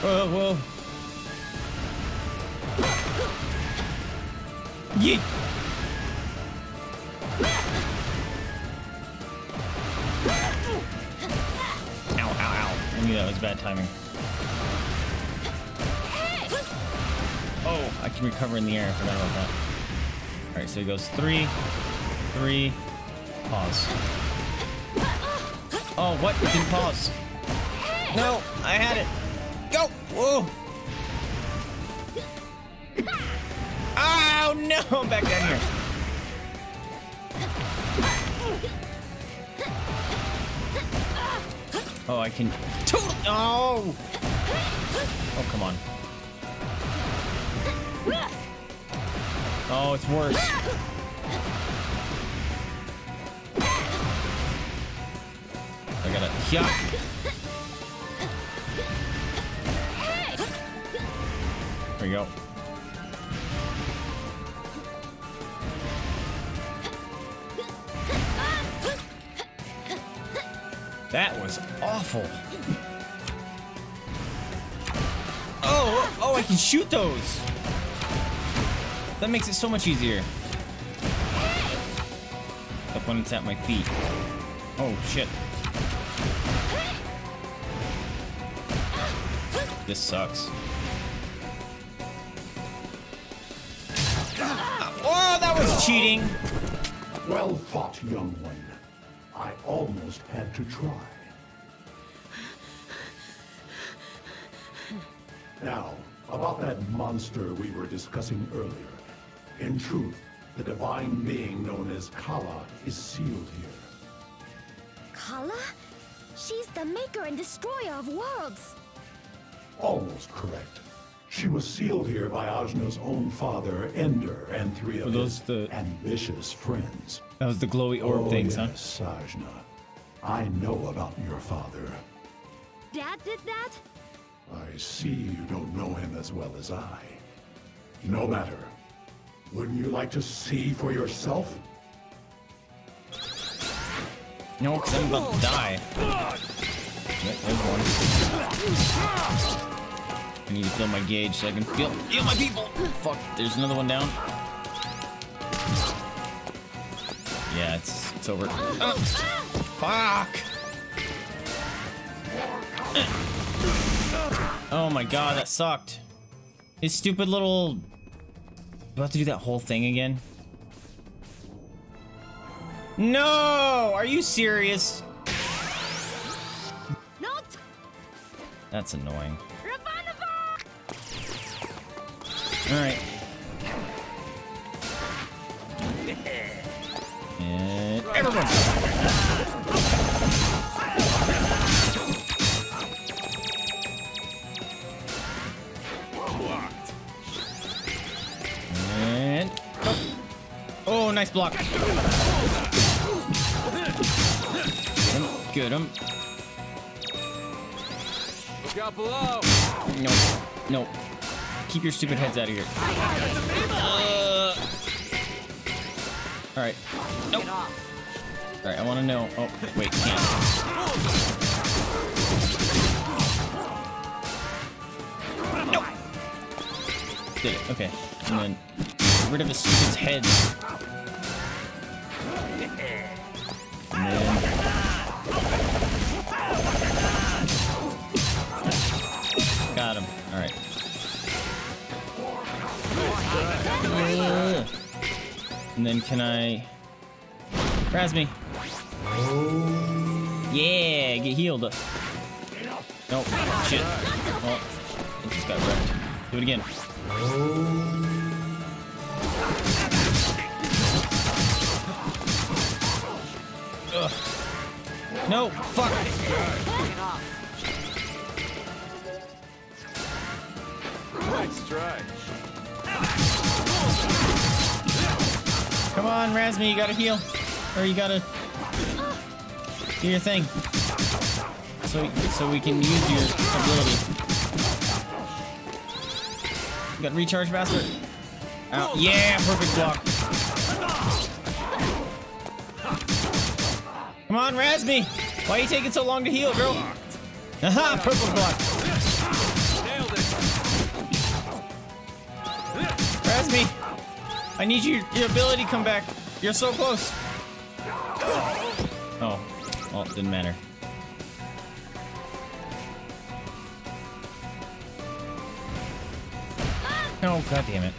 Uh, whoa, whoa. Yeet! Ow, ow, ow. I knew that was bad timing. Oh, I can recover in the air. I forgot about that. Alright, so it goes three, three, pause. Oh, what? It didn't pause. No, I had it. Go! Whoa! Oh no! I'm back down here. Oh, I can. Totally. Oh! Oh, come on. Oh, it's worse. I gotta. Yeah. We go. That was awful. Oh, oh, I can shoot those. That makes it so much easier. When it's at my feet. Oh, shit. This sucks. Was cheating. Well fought, young one. I almost had to try. Now, about that monster we were discussing earlier. In truth, the divine being known as Kala is sealed here. Kala? She's the maker and destroyer of worlds. Almost correct. She was sealed here by Ajna's own father, Ender, and three of those his the- ambitious friends. That was the glowy orb oh, things, huh? yes, Ajna. I know about your father. Dad did that? I see you don't know him as well as I. No matter. Wouldn't you like to see for yourself? No, because I'm about to die. Yep, there's one. I need to fill my gauge so I can feel, feel my people. Fuck, there's another one down. Yeah, it's it's over. Oh, fuck. Oh my god, that sucked. His stupid little. Do I have to do that whole thing again? No! Are you serious? Not That's annoying. Alright. And everyone! And oh, nice block. Good him. Look out below. No, no. Keep your stupid heads out of here. Uh, all right. Nope. All right. I want to know. Oh, wait. Can't. Nope. Did it. Okay. And then get rid of his stupid head. Got him. All right. Ugh. And then can I... Razmi. Yeah, get healed. Nope. Shit. Oh, it just got wrecked. Do it again. Ugh. No, fuck. Nice try. On, Razmi, you gotta heal. Or you gotta do your thing. So so we can use your ability. You got recharge faster. Ow. Yeah, perfect block. Come on, Razmi! Why are you taking so long to heal, bro? Aha, purple block. I need you, your ability come back. You're so close. Oh, oh well, it didn't matter. Oh, god damn it.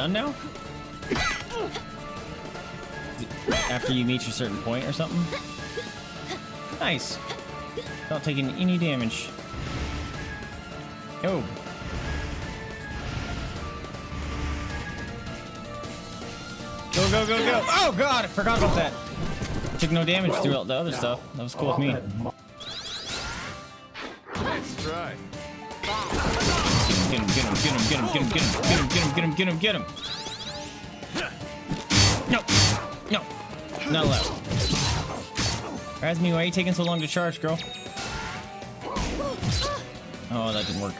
Done now? After you meet your certain point or something? Nice. Not taking any damage. Oh. Go, go, go, go. Oh, God, I forgot about that. Took no damage throughout the other stuff. That was cool with me. Get him, get him, get him, get him, get him, get him, get him, get him, get him. No, no, not allowed. Razmi, why are you taking so long to charge, girl? Oh, that didn't work.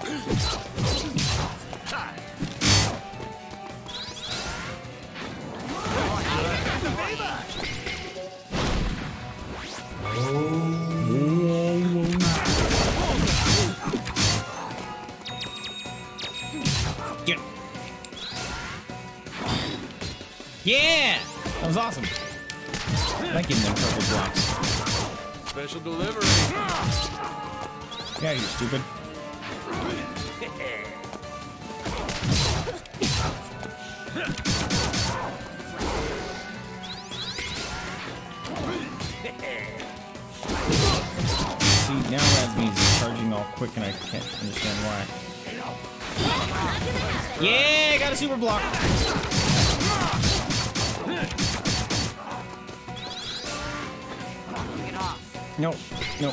Get Yeah! That was awesome. I like getting them purple blocks. Special delivery. Yeah, you stupid. See, now Razmi's charging all quick and I can't understand why. Yeah, got a super block. No, no.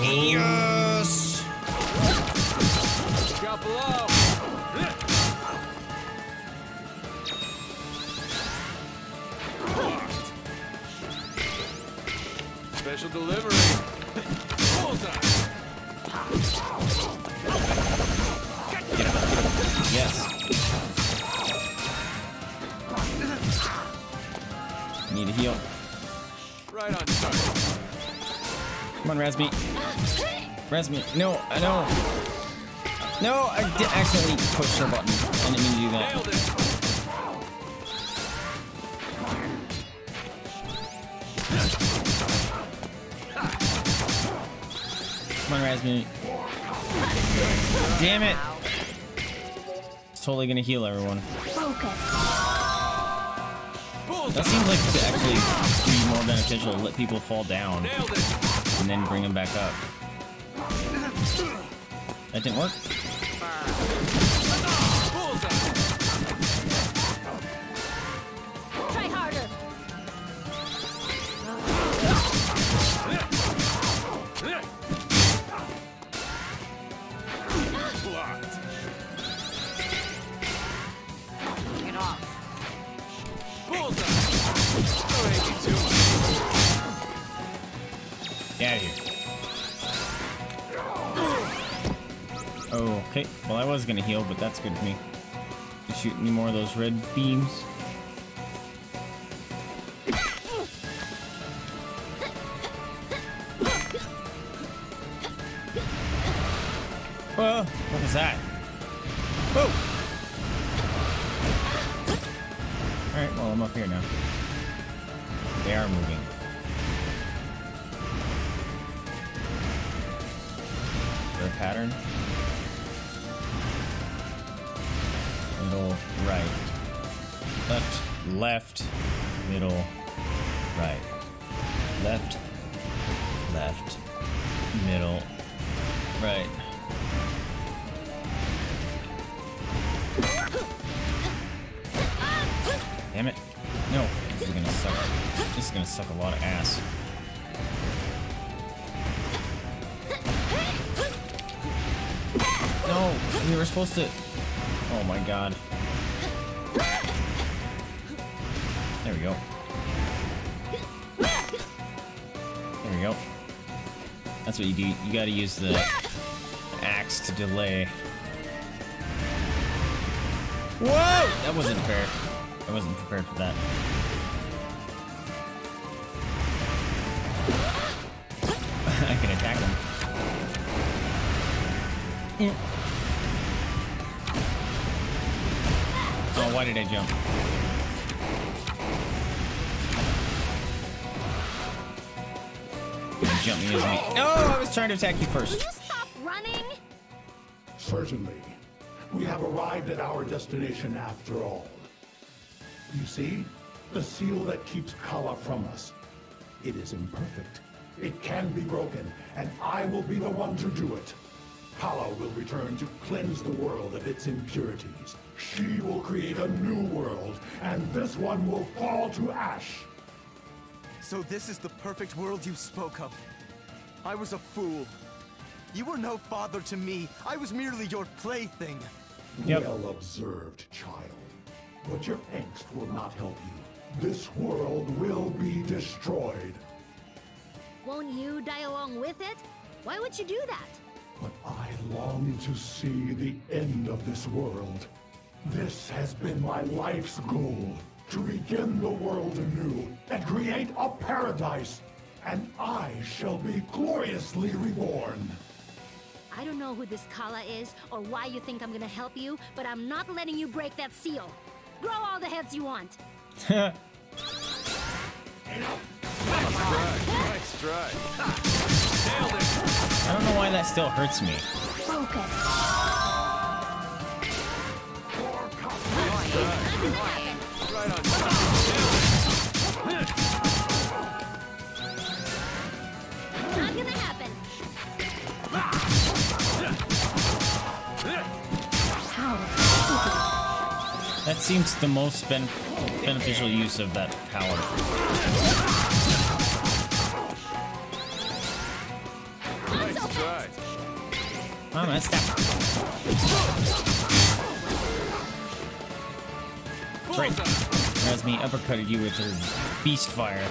Yes! Special delivery. Yes. Need a heal. Come on, Razmi. Razmi. No, I know. No, I did accidentally push her button. I didn't mean to do that. Come on, Razmi. Damn it. It's totally gonna heal everyone. That seems like to actually be more beneficial to let people fall down Nailed it. And then bring them back up. That didn't work. Well, I was gonna heal, but that's good for me. Shoot any more of those red beams? Whoa! What was that? Whoa! Alright, well, I'm up here now. They are moving. Is a pattern? Middle, right. Left, left, middle, right. Left, left, middle, right. Damn it. No, this is gonna suck. This is gonna suck a lot of ass. No, we were supposed to. Oh my god. There we go. There we go. That's what you do. You gotta use the axe to delay. Whoa! That wasn't fair. I wasn't prepared for that. I can attack him. Eh. Why did I jump? Gonna jump me as me. No, I was trying to attack you Will first. you stop running? Certainly. We have arrived at our destination after all. You see? The seal that keeps Kala from us. It is imperfect. It can be broken, and I will be the one to do it. Kala will return to cleanse the world of its impurities. She will create a new world, and this one will fall to ash. So this is the perfect world you spoke of. I was a fool. You were no father to me. I was merely your plaything. Yep. Well observed, child. But your angst will not help you. This world will be destroyed. Won't you die along with it? Why would you do that? But I long to see the end of this world. This has been my life's goal. To begin the world anew and create a paradise. And I shall be gloriously reborn. I don't know who this Kala is or why you think I'm gonna help you, but I'm not letting you break that seal. Grow all the heads you want. Nice try. Nailed it. I don't know why that still hurts me. Focus. That seems the most ben beneficial use of that power. Not so Nice try. fast. Mama, stop. Right. Bullseye. Razmi uppercutted you with her beast fire.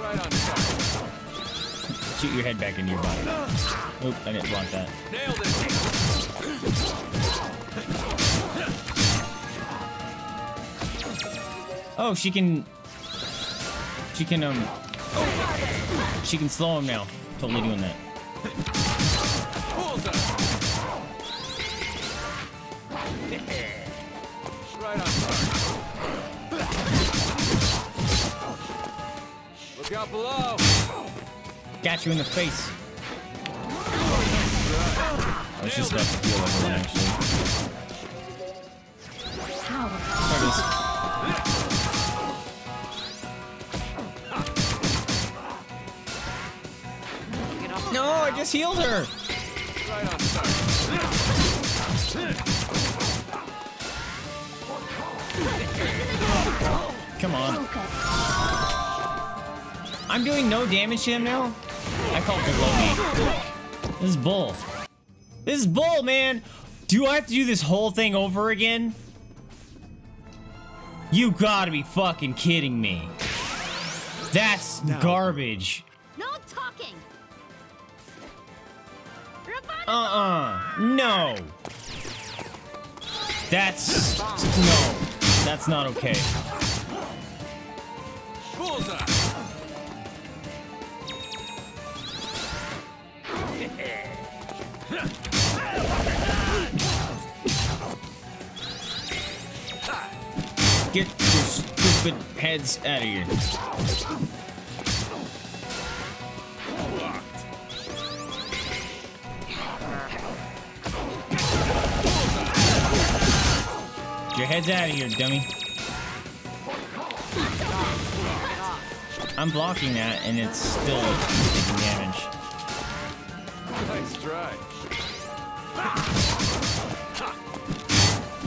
Right on time. Shoot your head back into your body. Oop, I didn't block that. Nailed it. Oh, she can. She can um. She can slow him now. Totally doing that. Look out below. Got you in the face. I was just about to heal everyone actually. There it is. No, I just healed her. Right on time. Come on. I'm doing no damage to him now. I call it below me. This is bull. This is bull, man. Do I have to do this whole thing over again? You gotta be fucking kidding me. That's garbage. No talking. Uh-uh. No. That's... No. That's not okay. Bullseye. Get your stupid heads out of here. Your heads out of here, dummy. I'm blocking that, and it's still taking damage. Nice try.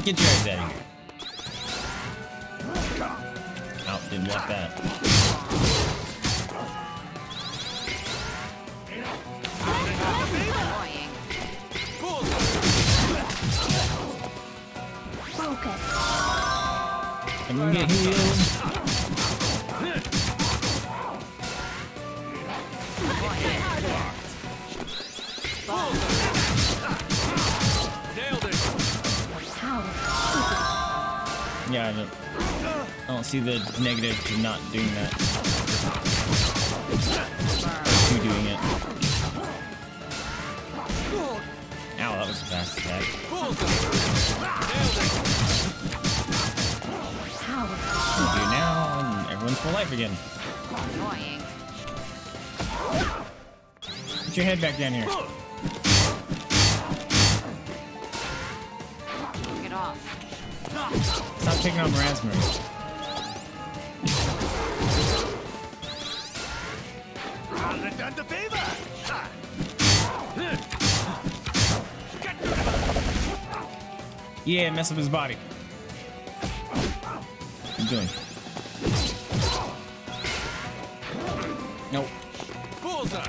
Get your ass out of here. Didn't want that. Focus. Everyone get healed. Nailed it. How? Yeah, I don't, I don't see the negative to not doing that. You doing it. Ow, that was a fast attack. You do now, and everyone's for life again. Annoying. Get your head back down here. Get off. Stop picking on raspberries. Yeah, mess up his body. What you doing? Nope. Bullseye.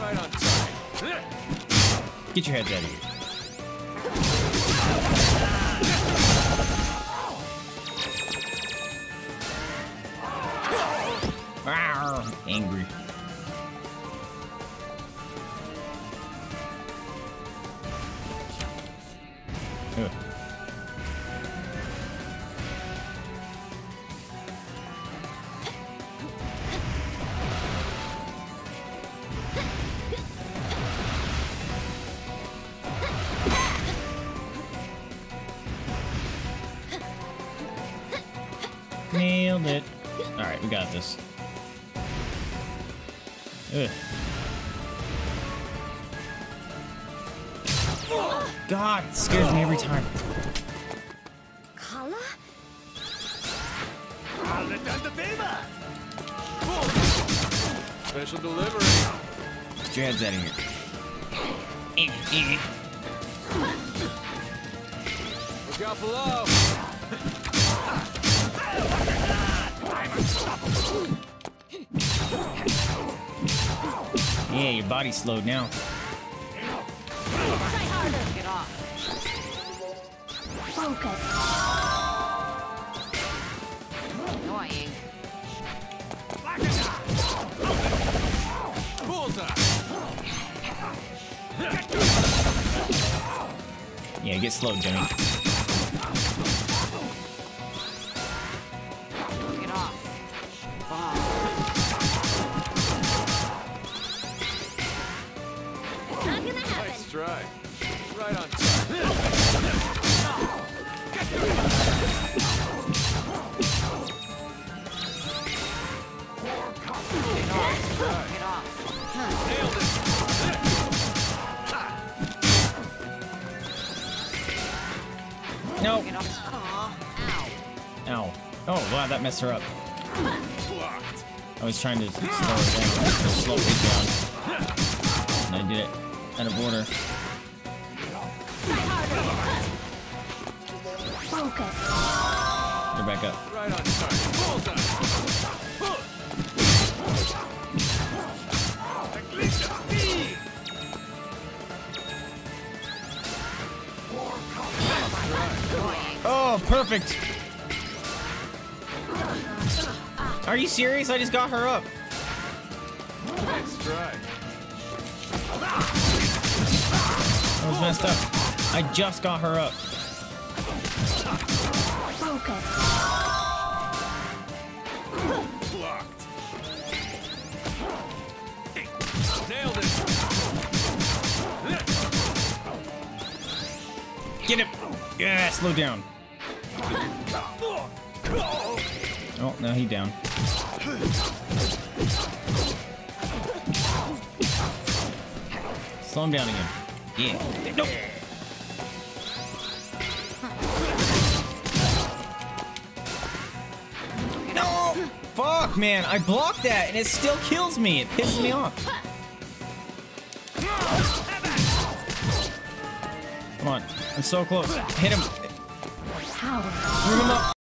Right on time. Get your heads out of here. Arr, angry. Nailed it. Alright, we got this. Ugh. God, it scares me every time. Kala? Special delivery. Get your heads out of here. Eh, eh. Look out below. Yeah, your body's slowed now. Get off. Focus. Annoying. Bullseye. Yeah, get slowed, Jimmy. Nice try. Right on time. Get. Nailed it. No. Get off. Aw. Ow. Ow. Oh, wow, that messed her up. I was trying to slow her down, slow it down. And I did it out of order. Focus. Her back up. Right on time. Oh, perfect. Are you serious? I just got her up. That was messed up. I just got her up. Focus. Blocked. Nailed it. Get him. Yeah, slow down. Oh, now he down. Slow him down again. Yeah. Nope. No! Fuck, man. I blocked that and it still kills me. It pisses me off. Come on. I'm so close. Hit him. him up.